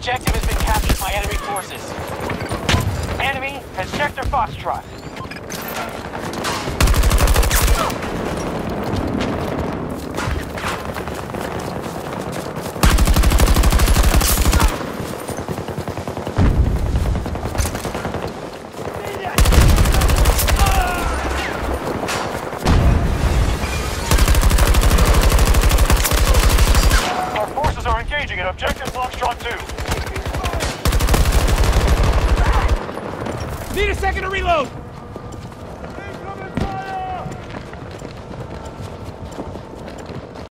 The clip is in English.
objective has been captured by enemy forces. Enemy has sector Foxtrot. Our forces are engaging at objective Foxtrot 2. Need a second to reload!